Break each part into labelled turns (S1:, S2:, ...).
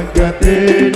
S1: I got Sangatil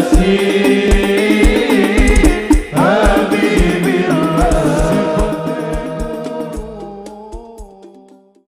S2: assim.